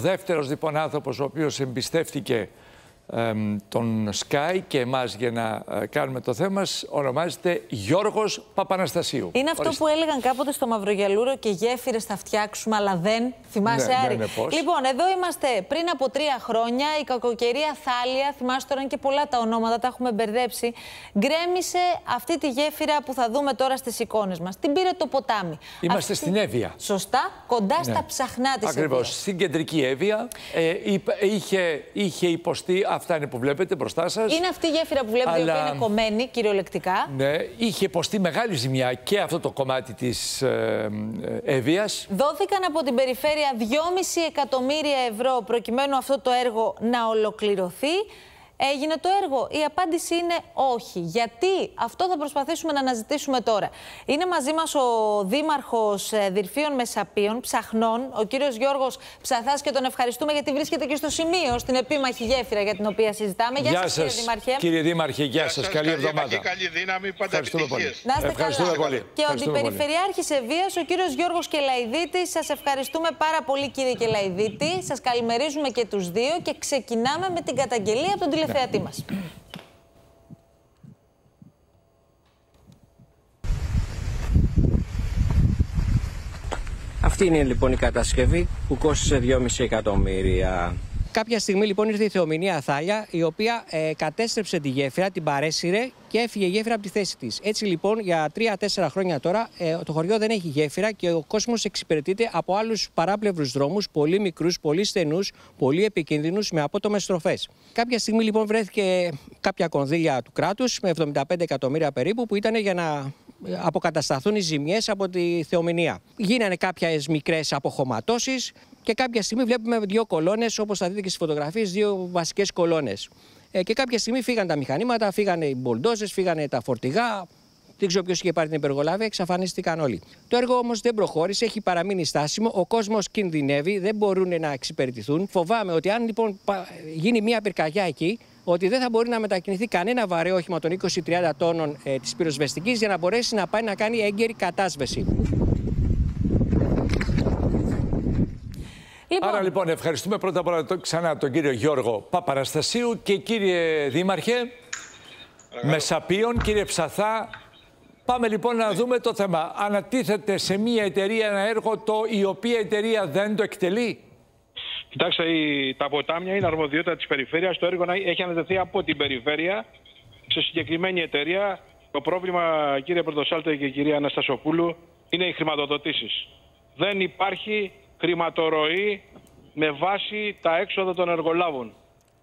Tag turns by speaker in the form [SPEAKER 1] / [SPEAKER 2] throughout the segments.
[SPEAKER 1] δεύτερος λοιπόν άνθρωπος ο οποίος εμπιστεύτηκε τον Sky και εμάς για να ε, κάνουμε το θέμα μας ονομάζεται Γιώργος Παπαναστασίου.
[SPEAKER 2] Είναι αυτό που έλεγαν κάποτε στο Μαυρογιαλούρο και γέφυρες θα φτιάξουμε αλλά δεν. Θυμάσαι ναι, Άρη; Ναι, ναι, λοιπόν, εδώ είμαστε πριν από τρία χρόνια. Η κακοκαιρία Θάλια, θυμάσαι τώρα και πολλά τα ονόματα, τα έχουμε μπερδέψει. Γκρέμισε αυτή τη γέφυρα που θα δούμε τώρα στις εικόνες μας. Την πήρε το ποτάμι.
[SPEAKER 1] Είμαστε στην Εύβοια.
[SPEAKER 2] Σωστά, κοντά ναι. στα ψαχνά της
[SPEAKER 1] Ακριβώς, στην κεντρική Εύβοια. Ε, είχε, είχε υποστεί Αυτά είναι που βλέπετε μπροστά σας.
[SPEAKER 2] Είναι αυτή η γέφυρα που βλέπετε, Αλλά... είναι κομμένη κυριολεκτικά.
[SPEAKER 1] Ναι, είχε υποστεί μεγάλη ζημιά και αυτό το κομμάτι της ε, ε, Εύβοια.
[SPEAKER 2] Δόθηκαν από την περιφέρεια 2,5 εκατομμύρια ευρώ προκειμένου αυτό το έργο να ολοκληρωθεί. Έγινε το έργο. Η απάντηση είναι όχι. Γιατί αυτό θα προσπαθήσουμε να αναζητήσουμε τώρα. Είναι μαζί μας ο Δήμαρχος ε, Δυρφίων Μεσαπίων, Ψαχνών, ο κύριος Γιώργος Ψαθάς και τον ευχαριστούμε γιατί βρίσκεται και στο σημείο, στην επίμαχη γέφυρα για την οποία συζητάμε.
[SPEAKER 1] Γεια, σας, κύριε Δήμαρχε. Κύριε Δήμαρχε, γεια σας. Καλή εβδομάδα.
[SPEAKER 3] Καλή δύναμη, πάντα
[SPEAKER 1] Ευχαριστούμε πολύ.
[SPEAKER 2] Να είστε Ευχαριστούμε καλά. πολύ. Και ο Αντιπεριφερειάρχης Ευεία, ο κύριος Γιώργος Κελαϊδίτης. Σας ευχαριστούμε πάρα πολύ, κύριε Κελαϊδίτη. Σας καλημερίζουμε και τους δύο και ξεκινάμε με την καταγγελία από τον τηλεφωνικό θεατή μας.
[SPEAKER 4] Αυτή είναι λοιπόν η κατασκευή που κόστησε 2,5 εκατομμύρια. Κάποια στιγμή λοιπόν ήρθε η Θεομηνία Θάλια, η οποία ε, κατέστρεψε τη γέφυρα, την παρέσυρε και έφυγε η γέφυρα από τη θέση της. Έτσι λοιπόν για 3-4 χρόνια τώρα ε, το χωριό δεν έχει γέφυρα και ο κόσμος εξυπηρετείται από άλλους παράπλευρους δρόμους, πολύ μικρούς, πολύ στενούς, πολύ επικίνδυνους, με απότομες στροφές. Κάποια στιγμή λοιπόν βρέθηκε κάποια κονδύλια του κράτους με 75 εκατομμύρια περίπου που ήταν για να ε, αποκατασταθούν οι ζημιές από τη θεομηνία. Γίνανε κάποιες μικρές αποχωματώσεις και κάποια στιγμή βλέπουμε δύο κολόνες, όπως θα δείτε και στις φωτογραφίες, δύο βασικές κολόνες. Ε, και κάποια στιγμή φύγαν τα μηχανήματα, φύγανε οι μπολντόζες, φύγανε τα φορτηγά, δεν ξέρω ποιος είχε πάρει την υπεργολάβη, εξαφανίστηκαν όλοι. Το έργο όμως δεν προχώρησε, έχει παραμείνει στάσιμο. Ο κόσμος κινδυνεύει, δεν μπορούν να εξυπηρετηθούν. Φοβάμαι ότι αν λοιπόν γίνει μια πυρκαγιά εκεί, ότι δεν θα μπορεί να μετακινηθεί κανένα βαρέο όχημα των 20-30 τόνων ε, της πυροσβεστικής για να μπορέσει να πάει να κάνει έγκαιρη κατάσβεση.
[SPEAKER 1] Λοιπόν. Άρα λοιπόν ευχαριστούμε πρώτα απ' όλα ξανά τον κύριο Γιώργο Παπαραστασίου και κύριε Δήμαρχε Μεσαπίων, κύριε Ψαθά. Πάμε λοιπόν να δούμε το θέμα. Ανατίθεται σε μια εταιρεία ένα έργο το η οποία εταιρεία δεν το εκτελεί;
[SPEAKER 3] Κοιτάξτε, η, τα ποτάμια είναι αρμοδιότητα της περιφέρειας. Το έργο έχει ανατεθεί από την περιφέρεια σε συγκεκριμένη εταιρεία. Το πρόβλημα, κύριε Πρωτοσάλτε και κυρία Αναστασοπούλου, είναι οι χρηματοδοτήσεις. Δεν υπάρχει χρηματορροή με βάση τα έξοδα των εργολάβων.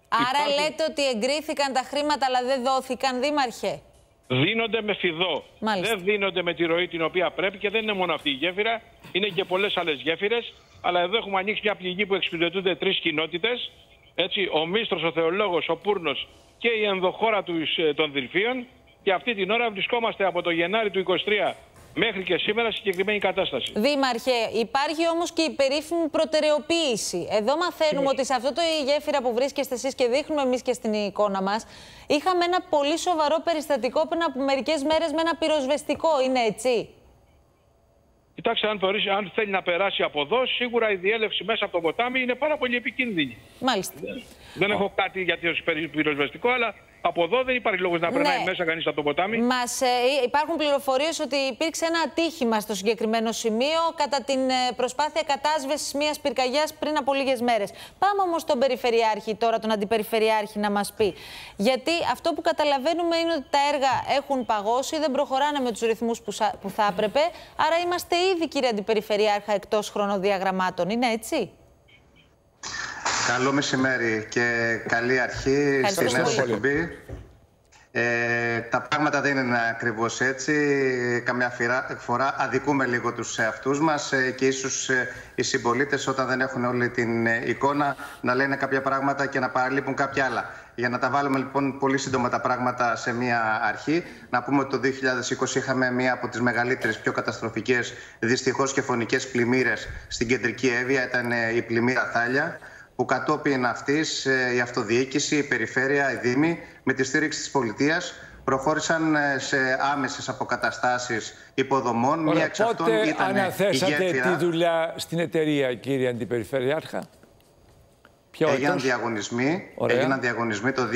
[SPEAKER 2] Άρα λέτε ότι εγκρίθηκαν τα χρήματα αλλά δεν δόθηκαν, Δήμαρχε;
[SPEAKER 3] Δίνονται με φιδό. Δεν δίνονται με τη ροή την οποία πρέπει και δεν είναι μόνο αυτή η γέφυρα. Είναι και πολλές άλλες γέφυρες. Αλλά εδώ έχουμε ανοίξει μια πληγή που εξυπηρετούνται τρεις κοινότητες. Έτσι, ο Μίστρος, ο Θεολόγος, ο Πούρνος και η ενδοχώρα ε, των Δηλφίων. Και αυτή την ώρα βρισκόμαστε από το Γενάρη του 23 μέχρι και σήμερα συγκεκριμένη κατάσταση.
[SPEAKER 2] Δήμαρχε, υπάρχει όμως και η περίφημη προτεραιοποίηση. Εδώ μαθαίνουμε ότι σε αυτό το γέφυρα που βρίσκεστε εσείς και δείχνουμε εμείς και στην εικόνα μας, είχαμε ένα πολύ σοβαρό περιστατικό πριν από μερικές μέρες με ένα πυροσβεστικό. Είναι έτσι;
[SPEAKER 3] Κοιτάξτε, αν, αν θέλει να περάσει από εδώ, σίγουρα η διέλευση μέσα από το ποτάμι είναι πάρα πολύ επικίνδυνη.
[SPEAKER 2] Μάλιστα.
[SPEAKER 3] Δεν έχω κάτι για το πυροσβεστικό, αλλά από εδώ δεν υπάρχει λόγος να περνάει ναι. μέσα κανείς από το ποτάμι.
[SPEAKER 2] Μας, ε, υπάρχουν πληροφορίες ότι υπήρξε ένα ατύχημα στο συγκεκριμένο σημείο κατά την ε, προσπάθεια κατάσβεσης μιας πυρκαγιάς πριν από λίγες μέρες. Πάμε όμως στον Περιφερειάρχη τώρα, τον Αντιπεριφερειάρχη, να μας πει. Γιατί αυτό που καταλαβαίνουμε είναι ότι τα έργα έχουν παγώσει, δεν προχωράνε με τους ρυθμούς που, που θα έπρεπε. Άρα είμαστε ήδη, κύριε Αντιπεριφερειάρχα, εκτός χρονοδιαγραμμάτων. Είναι έτσι;
[SPEAKER 5] Καλό μεσημέρι και καλή αρχή στην εκπομπή. Ε, τα πράγματα δεν είναι ακριβώς έτσι. Καμιά φορά αδικούμε λίγο τους εαυτούς μας ε, και ίσως ε, οι συμπολίτες όταν δεν έχουν όλη την ε, εικόνα να λένε κάποια πράγματα και να παραλείπουν κάποια άλλα. Για να τα βάλουμε λοιπόν πολύ σύντομα τα πράγματα σε μία αρχή, να πούμε ότι το 2020 είχαμε μία από τις μεγαλύτερες, πιο καταστροφικές, δυστυχώς και φωνικές πλημμύρες στην κεντρική Εύβοια, ήταν η πλημμύρα Θάλια που κατόπιν αυτής ε, η αυτοδιοίκηση, η περιφέρεια, οι Δήμοι με τη στήριξη της πολιτείας προχώρησαν ε, σε άμεσες αποκαταστάσεις υποδομών.
[SPEAKER 1] Ωραία, Μία εξ αυτών ήταν αναθέσατε τη δουλειά στην εταιρεία, κύριε Αντιπεριφερειάρχα;
[SPEAKER 5] Ποιο έγιναν διαγωνισμοί, έγιναν διαγωνισμοί το 2021.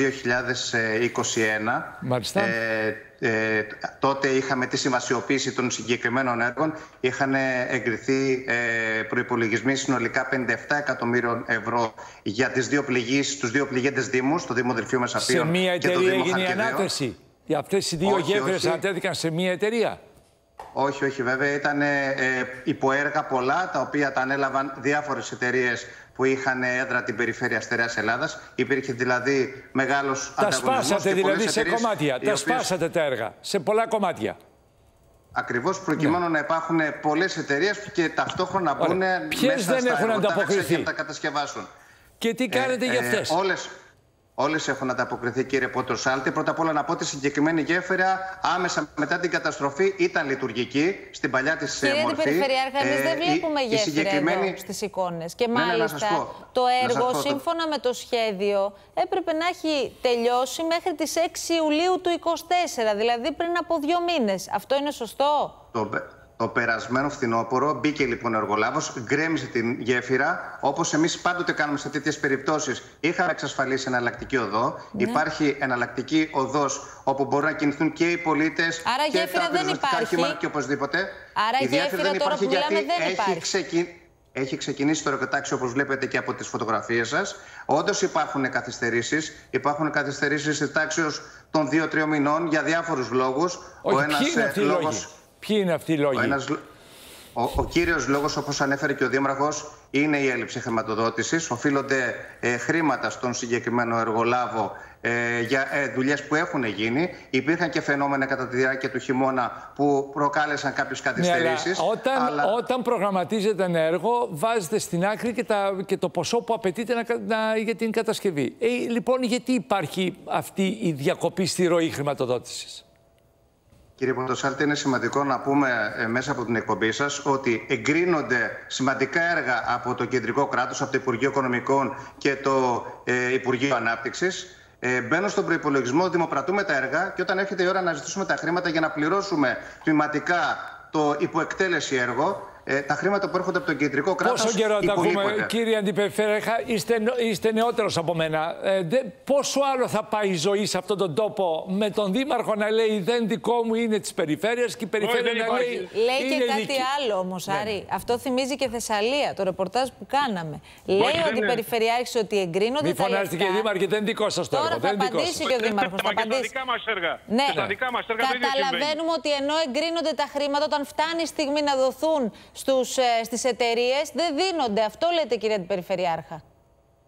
[SPEAKER 1] Μάλιστα. Ε,
[SPEAKER 5] ε, τότε είχαμε τη συμβασιοποίηση των συγκεκριμένων έργων. Είχαν εγκριθεί ε, προϋπολογισμοί συνολικά 57 εκατομμύριων ευρώ για τις δύο πληγείς, τους δύο πληγέντες δήμους, το Δήμο Δελφίου Μεσαπίων
[SPEAKER 1] Σε μία εταιρεία έγινε η ανάθεση. Για αυτές οι δύο γέφυρες ανατέθηκαν σε μία εταιρεία.
[SPEAKER 5] Όχι, όχι, βέβαια ήταν ε, υποέργα πολλά τα οποία τα ανέλαβαν διάφορες εταιρείες που είχαν έδρα την περιφέρεια Στερεάς Ελλάδας. Υπήρχε δηλαδή μεγάλος
[SPEAKER 1] ανταγωνισμός. Τα σπάσατε δηλαδή σε κομμάτια. Τα σπάσατε τα έργα σε πολλά κομμάτια.
[SPEAKER 5] Ακριβώς προκειμένου ναι. να υπάρχουν πολλές εταιρείες και ταυτόχρονα να μπουν
[SPEAKER 1] Ποιες δεν έχουν ανταποκριθεί;
[SPEAKER 5] Και να τα κατασκευάσουν.
[SPEAKER 1] Και τι κάνετε ε, για αυτές;
[SPEAKER 5] Ε, όλες, Όλες έχουν ανταποκριθεί, κύριε Πότρο Σάλτη. Πρώτα απ' όλα να πω ότι η συγκεκριμένη γέφυρα άμεσα μετά την καταστροφή ήταν λειτουργική στην παλιά της
[SPEAKER 2] μορφή. Κύριε Περιφερειάρχα, εμείς δεν ε, βλέπουμε η, γέφυρα συγκεκριμένη... εδώ στι εικόνες. Και ναι, ναι μάλιστα το έργο, σύμφωνα με το σχέδιο, έπρεπε να έχει τελειώσει μέχρι τις 6 Ιουλίου του 2024, δηλαδή πριν από δύο μήνες. Αυτό είναι σωστό;
[SPEAKER 5] Το, το περασμένο φθινόπωρο μπήκε λοιπόν ο εργολάβος, γκρέμισε την γέφυρα. Όπως εμείς πάντοτε κάνουμε σε τέτοιες περιπτώσεις, είχαμε εξασφαλίσει εναλλακτική οδό. Ναι. Υπάρχει εναλλακτική οδός όπου μπορούν να κινηθούν και οι πολίτες και τα πυροσβεστικά χήματα και οπωσδήποτε.
[SPEAKER 2] Άρα η, γέφυρα δεν υπάρχει γιατί δεν
[SPEAKER 5] έχει,
[SPEAKER 2] υπάρχει.
[SPEAKER 5] έχει ξεκινήσει το εργοτάξιο όπως βλέπετε και από τις φωτογραφίες σας. Όντως υπάρχουν καθυστερήσεις. Υπάρχουν καθυστερήσεις της τάξης των 2-3 μηνών για διάφορους λόγους.
[SPEAKER 1] Ο ένας λόγο. Ποιοι είναι αυτοί οι λόγοι; Ο, ένας,
[SPEAKER 5] ο, ο κύριος λόγος, όπως ανέφερε και ο Δήμαρχος, είναι η έλλειψη χρηματοδότησης. Οφείλονται ε, χρήματα στον συγκεκριμένο εργολάβο ε, για ε, δουλειές που έχουν γίνει. Υπήρχαν και φαινόμενα κατά τη διάρκεια του χειμώνα που προκάλεσαν κάποιες καθυστερήσεις.
[SPEAKER 1] Ναι, όταν, αλλά... όταν προγραμματίζετε ένα έργο, βάζετε στην άκρη και, τα, και το ποσό που απαιτείται να, να, για την κατασκευή. Ε, λοιπόν, γιατί υπάρχει αυτή η διακοπή στη ροή χρηματοδότησης;
[SPEAKER 5] Κύριε Ποντοσάλτη, είναι σημαντικό να πούμε ε, μέσα από την εκπομπή σας ότι εγκρίνονται σημαντικά έργα από το κεντρικό κράτος, από το Υπουργείο Οικονομικών και το ε, Υπουργείο Ανάπτυξης. Ε, μπαίνουν στον προπολογισμό, δημοπρατούμε τα έργα και όταν έρχεται η ώρα να ζητήσουμε τα χρήματα για να πληρώσουμε τμηματικά το υποεκτέλεση έργο, ε, τα χρήματα που έρχονται από το κεντρικό κράτος.
[SPEAKER 1] Πόσο καιρό τα ακούμε, κύριε Αντιπεριφέρεχα, είστε, είστε νεότερος από μένα. Ε, δε, πόσο άλλο θα πάει η ζωή σε αυτόν τον τόπο με τον Δήμαρχο να λέει δεν δικό μου είναι της περιφέρειας και η περιφέρεια να λέει.
[SPEAKER 2] Λέει και κάτι δική... άλλο όμως, ναι. Άρη. Αυτό θυμίζει και Θεσσαλία, το ρεπορτάζ που κάναμε. Λέει ο Αντιπεριφερειάρχης ότι εγκρίνονται
[SPEAKER 1] Μη
[SPEAKER 2] τα λεφτά.
[SPEAKER 1] Μη κύριε Δήμαρχε, δεν δικό σας το
[SPEAKER 2] έργο. Τώρα θα απαντήσει και ο Δήμαρχος.
[SPEAKER 3] Θα απαντήσει. Τα δικά μας έργα.
[SPEAKER 2] Ναι, καταλαβαίνουμε ότι ενώ εγκρίνονται τα χρήματα, όταν φτάνει η στιγμή να δοθούν στους, ε, στις εταιρείες δεν δίνονται. Αυτό λέτε κύριε Περιφερειάρχα.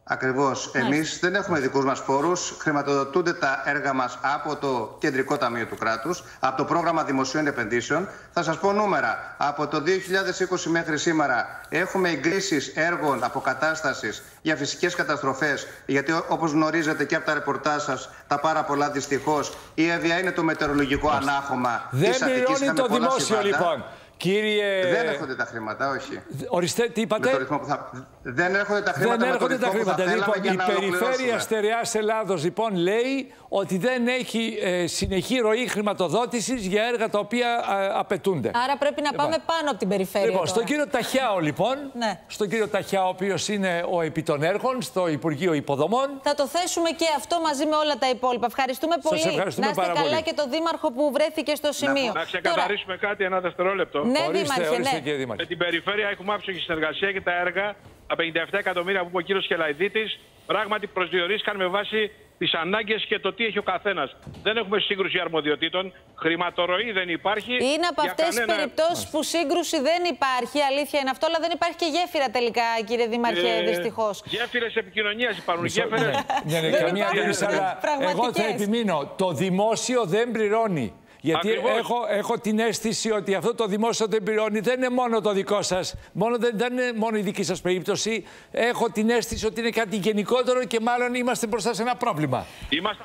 [SPEAKER 5] Ακριβώς. Εμείς δεν έχουμε δικούς μας πόρους. Χρηματοδοτούνται τα έργα μας από το Κεντρικό Ταμείο του Κράτους, από το Πρόγραμμα Δημοσίων Επενδύσεων. Θα σας πω νούμερα. Από το 2020 μέχρι σήμερα έχουμε εγκρίσεις έργων αποκατάστασης για φυσικές καταστροφές. Γιατί όπως γνωρίζετε και από τα ρεπορτάζ σας, τα πάρα πολλά δυστυχώς, η ΕΒΙΑ είναι το μετεωρολογικό ανάχωμα
[SPEAKER 1] της Αττικής. Δεν το δημόσιο λοιπόν. Κύριε...
[SPEAKER 5] Δεν έρχονται τα χρήματα, όχι.
[SPEAKER 1] Ορίστε, τι είπατε;
[SPEAKER 5] θα... Δεν έρχονται τα χρήματα.
[SPEAKER 1] Δεν έρχονται τα χρήματα. Λοιπόν, η περιφέρεια στερεά Ελλάδος λοιπόν λέει ότι δεν έχει ε, συνεχή ροή χρηματοδότησης για έργα τα οποία ε, απαιτούνται.
[SPEAKER 2] Άρα πρέπει να πάμε λοιπόν. πάνω από την περιφέρεια.
[SPEAKER 1] Λοιπόν, στον κύριο Ταχιάο, λοιπόν, ναι. στον κύριο Ταχιάο, ο οποίος είναι ο επί των έργων στο Υπουργείο Υποδομών.
[SPEAKER 2] Θα το θέσουμε και αυτό μαζί με όλα τα υπόλοιπα. Ευχαριστούμε πολύ.
[SPEAKER 1] Σας ευχαριστούμε
[SPEAKER 2] να είστε
[SPEAKER 1] καλά
[SPEAKER 2] πολύ. και το Δήμαρχο που βρέθηκε στο σημείο.
[SPEAKER 3] Να, να ξεκαθαρίσουμε Τώρα... κάτι, ένα δευτερόλεπτο.
[SPEAKER 2] Ναι, ορίστε, Δήμαρχε,
[SPEAKER 1] ορίστε, ναι. Δήμαρχε.
[SPEAKER 3] Με την περιφέρεια έχουμε άψογη συνεργασία και τα έργα, τα 57 εκατομμύρια που είπε ο κύριος Χελαϊδίτης, πράγματι προσδιορίστηκαν με βάση τις ανάγκες και το τι έχει ο καθένας. Δεν έχουμε σύγκρουση αρμοδιοτήτων. Χρηματορροή δεν υπάρχει.
[SPEAKER 2] Είναι από αυτές κανένα... τι περιπτώσει που σύγκρουση δεν υπάρχει. Αλήθεια είναι αυτό, αλλά δεν υπάρχει και γέφυρα τελικά, κύριε Δήμαρχε, ε, δυστυχώς.
[SPEAKER 3] Γέφυρες επικοινωνίας υπάρχουν. Γέφυρε.
[SPEAKER 1] Ναι, ναι, καμία αλλά εγώ θα επιμείνω. Το δημόσιο δεν πληρώνει. Γιατί έχω, έχω την αίσθηση ότι αυτό το δημόσιο δεν πληρώνει δεν είναι μόνο το δικό σας, μόνο, δεν, δεν είναι μόνο η δική σας περίπτωση. Έχω την αίσθηση ότι είναι κάτι γενικότερο και μάλλον είμαστε μπροστά σε ένα πρόβλημα.
[SPEAKER 3] Είμαστε...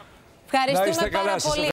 [SPEAKER 2] Ευχαριστούμε πάρα πολύ.